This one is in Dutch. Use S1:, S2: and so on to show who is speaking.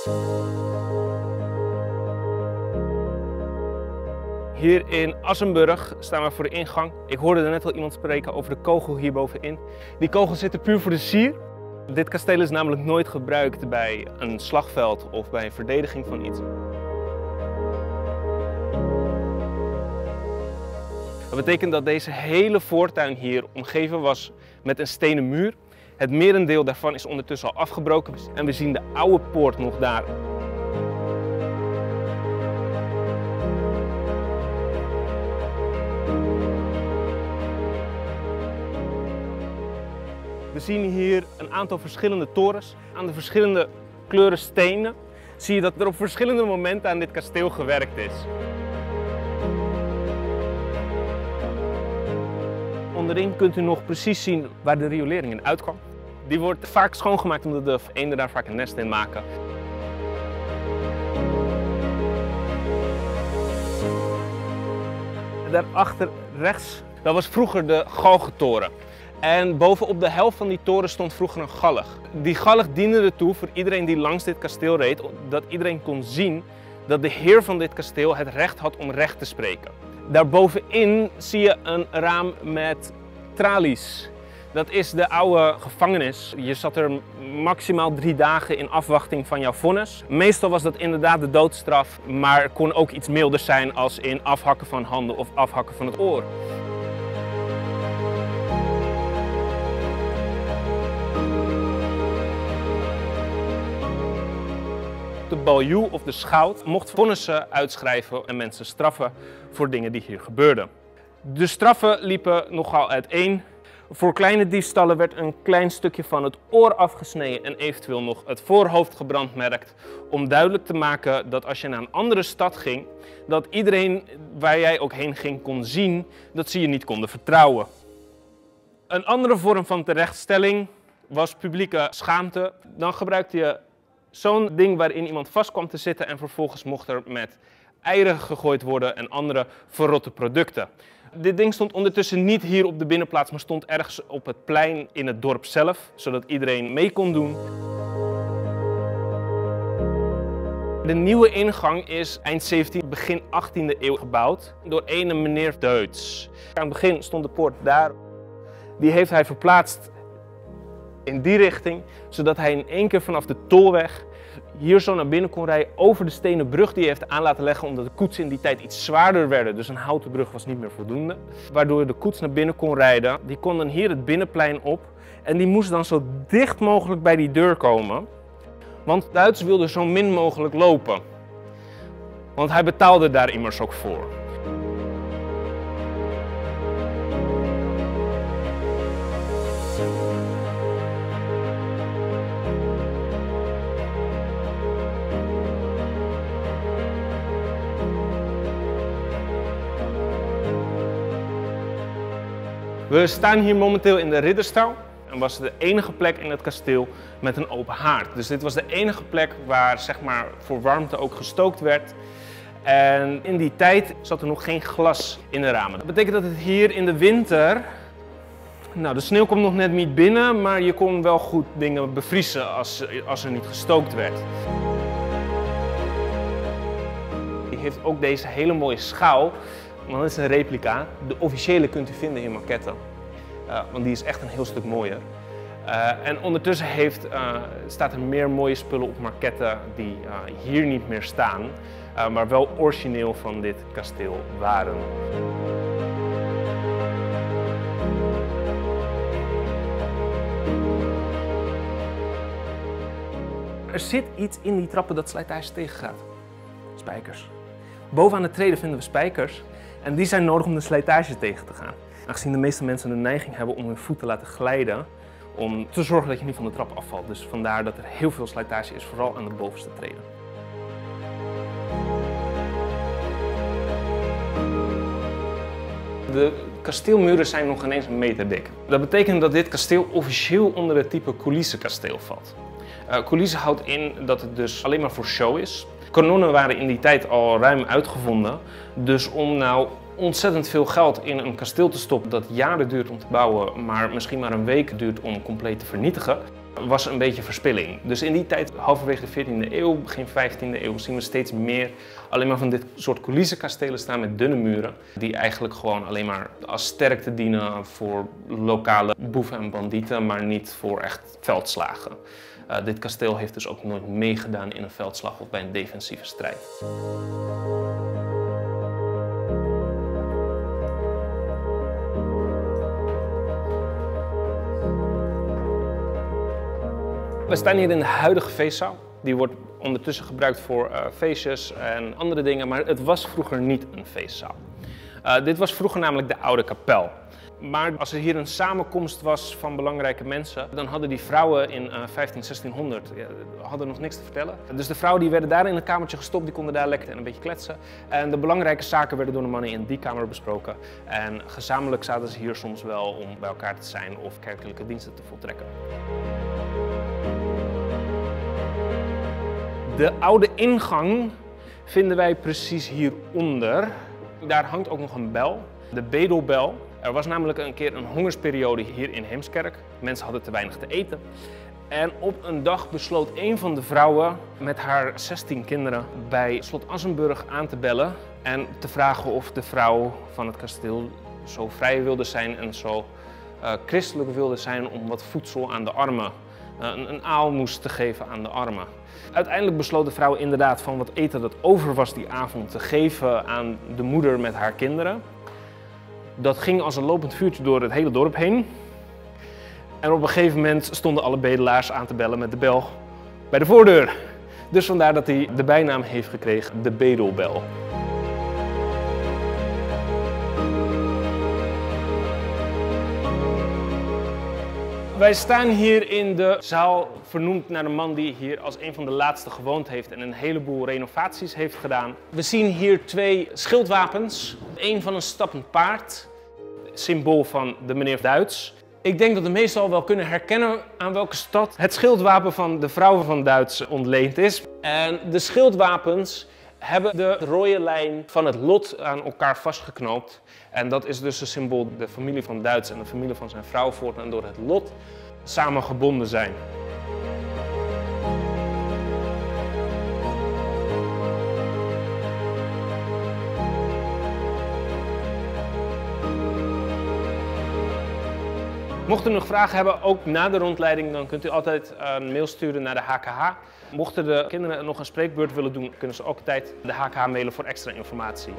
S1: Hier in Assenburg staan we voor de ingang. Ik hoorde er net al iemand spreken over de kogel hier bovenin. Die kogel zit er puur voor de sier. Dit kasteel is namelijk nooit gebruikt bij een slagveld of bij een verdediging van iets. Dat betekent dat deze hele voortuin hier omgeven was met een stenen muur. Het merendeel daarvan is ondertussen al afgebroken en we zien de oude poort nog daar. We zien hier een aantal verschillende torens aan de verschillende kleuren stenen. Zie je dat er op verschillende momenten aan dit kasteel gewerkt is. Onderin kunt u nog precies zien waar de riolering in uitkwam. Die wordt vaak schoongemaakt omdat de eenden daar vaak een nest in maken. Daarachter rechts, dat was vroeger de Galgentoren. En bovenop de helft van die toren stond vroeger een galg. Die galg diende ertoe voor iedereen die langs dit kasteel reed, dat iedereen kon zien dat de heer van dit kasteel het recht had om recht te spreken. Daarbovenin zie je een raam met tralies. Dat is de oude gevangenis. Je zat er maximaal drie dagen in afwachting van jouw vonnis. Meestal was dat inderdaad de doodstraf, maar kon ook iets milder zijn als in afhakken van handen of afhakken van het oor. De baljoe of de schout mocht vonnissen uitschrijven en mensen straffen voor dingen die hier gebeurden. De straffen liepen nogal uiteen. Voor kleine diefstallen werd een klein stukje van het oor afgesneden en eventueel nog het voorhoofd gebrandmerkt. Om duidelijk te maken dat als je naar een andere stad ging, dat iedereen waar jij ook heen ging kon zien dat ze je niet konden vertrouwen. Een andere vorm van terechtstelling was publieke schaamte. Dan gebruikte je zo'n ding waarin iemand vast kwam te zitten en vervolgens mocht er met eieren gegooid worden en andere verrotte producten. Dit ding stond ondertussen niet hier op de binnenplaats, maar stond ergens op het plein in het dorp zelf, zodat iedereen mee kon doen. De nieuwe ingang is eind 17e, begin 18e eeuw gebouwd door ene meneer Deutz. Aan het begin stond de poort daar. Die heeft hij verplaatst in die richting, zodat hij in één keer vanaf de tolweg hier zo naar binnen kon rijden over de stenen brug die hij heeft aan laten leggen omdat de koetsen in die tijd iets zwaarder werden. Dus een houten brug was niet meer voldoende. Waardoor de koets naar binnen kon rijden. Die kon dan hier het binnenplein op en die moest dan zo dicht mogelijk bij die deur komen. Want Duits wilde zo min mogelijk lopen. Want hij betaalde daar immers ook voor. We staan hier momenteel in de Ridderstouw en was de enige plek in het kasteel met een open haard. Dus dit was de enige plek waar zeg maar, voor warmte ook gestookt werd. En in die tijd zat er nog geen glas in de ramen. Dat betekent dat het hier in de winter, nou de sneeuw komt nog net niet binnen, maar je kon wel goed dingen bevriezen als, als er niet gestookt werd. Die heeft ook deze hele mooie schaal want dat is een replica. De officiële kunt u vinden in maquette. Uh, want die is echt een heel stuk mooier. Uh, en ondertussen heeft, uh, staat er meer mooie spullen op maquette die hier niet meer staan, maar wel origineel van dit kasteel waren. Er zit iets in die trappen dat slijtage tegengaat. Spijkers. Bovenaan de treden vinden we spijkers en die zijn nodig om de slijtage tegen te gaan. Aangezien de meeste mensen de neiging hebben om hun voet te laten glijden, om te zorgen dat je niet van de trap afvalt. Dus vandaar dat er heel veel slijtage is, vooral aan de bovenste treden. De kasteelmuren zijn nog ineens een meter dik. Dat betekent dat dit kasteel officieel onder het type coulissenkasteel valt. Uh, coulisse houdt in dat het dus alleen maar voor show is. Kanonnen waren in die tijd al ruim uitgevonden. Dus om nou ontzettend veel geld in een kasteel te stoppen dat jaren duurt om te bouwen, maar misschien maar een week duurt om compleet te vernietigen, was een beetje verspilling. Dus in die tijd, halverwege de 14e eeuw, begin 15e eeuw, zien we steeds meer alleen maar van dit soort coulissenkastelen staan met dunne muren. Die eigenlijk gewoon alleen maar als sterkte dienen voor lokale boeven en bandieten, maar niet voor echt veldslagen. Uh, dit kasteel heeft dus ook nooit meegedaan in een veldslag of bij een defensieve strijd. We staan hier in de huidige feestzaal. Die wordt ondertussen gebruikt voor uh, feestjes en andere dingen, maar het was vroeger niet een feestzaal. Uh, dit was vroeger namelijk de oude kapel. Maar als er hier een samenkomst was van belangrijke mensen, dan hadden die vrouwen in uh, 15, 1600 ja, hadden nog niks te vertellen. Dus de vrouwen die werden daar in een kamertje gestopt, die konden daar lekker en een beetje kletsen. En de belangrijke zaken werden door de mannen in die kamer besproken. En gezamenlijk zaten ze hier soms wel om bij elkaar te zijn of kerkelijke diensten te voltrekken. De oude ingang vinden wij precies hieronder. Daar hangt ook nog een bel, de bedelbel. Er was namelijk een keer een hongersperiode hier in Heemskerk. Mensen hadden te weinig te eten. En op een dag besloot een van de vrouwen met haar 16 kinderen bij slot Assenburg aan te bellen en te vragen of de vrouw van het kasteel zo vrij wilde zijn en zo uh, christelijk wilde zijn om wat voedsel aan de armen, uh, een, een aalmoes te geven aan de armen. Uiteindelijk besloot de vrouw inderdaad van wat eten dat over was die avond te geven aan de moeder met haar kinderen. Dat ging als een lopend vuurtje door het hele dorp heen. En op een gegeven moment stonden alle bedelaars aan te bellen met de bel bij de voordeur. Dus vandaar dat hij de bijnaam heeft gekregen, de bedelbel. Wij staan hier in de zaal vernoemd naar de man die hier als een van de laatste gewoond heeft en een heleboel renovaties heeft gedaan. We zien hier twee schildwapens. Eén van een stappend paard, symbool van de meneer Duits. Ik denk dat de meesten al wel kunnen herkennen aan welke stad het schildwapen van de vrouwen van Duits ontleend is. En de schildwapens hebben de rode lijn van het lot aan elkaar vastgeknoopt. En dat is dus een symbool, de familie van Duits en de familie van zijn vrouw voortaan door het lot samen gebonden zijn. Mocht u nog vragen hebben, ook na de rondleiding, dan kunt u altijd een mail sturen naar de HKH. Mochten de kinderen nog een spreekbeurt willen doen, kunnen ze ook altijd de HKH mailen voor extra informatie.